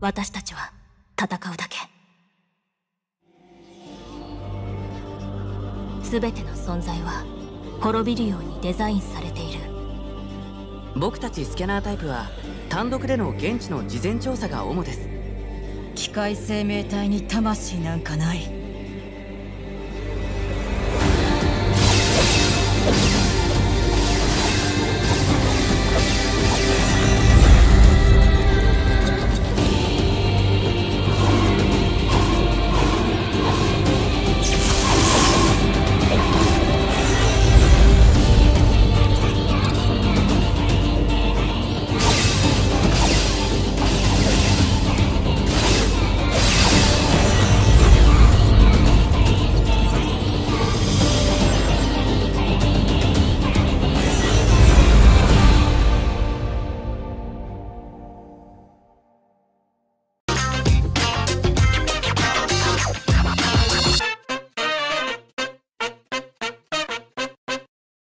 私たちは戦うだけ。全ての存在は滅びるようにデザインされている。僕たちスキャナータイプは単独での現地の事前調査が主です。機械生命体に魂なんかない。